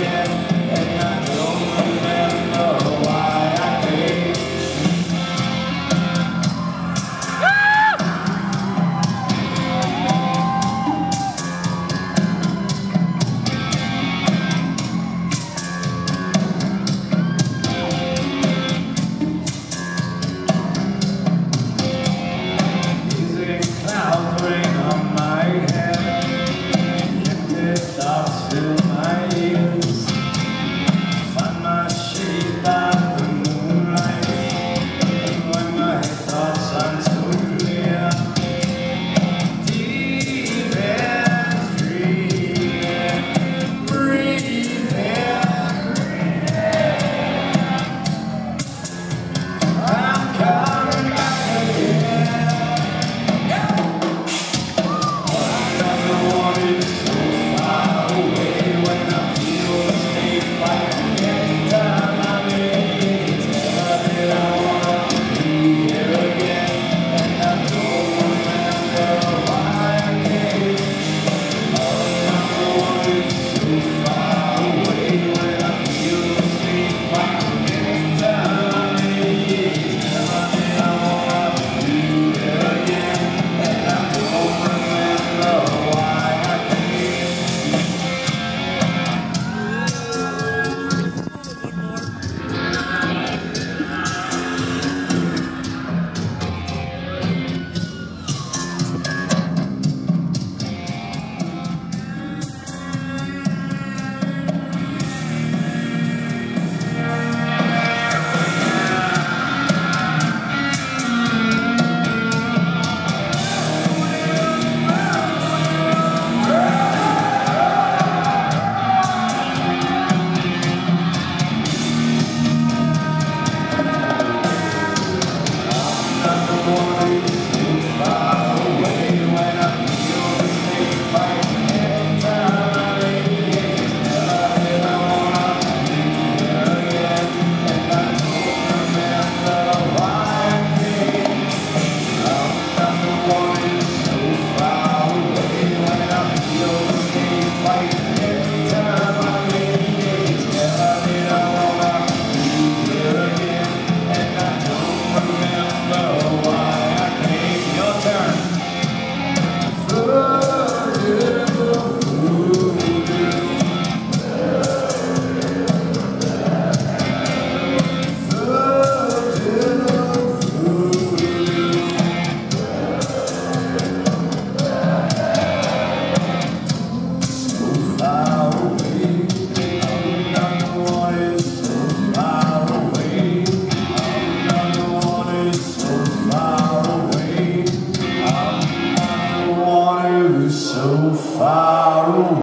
yeah.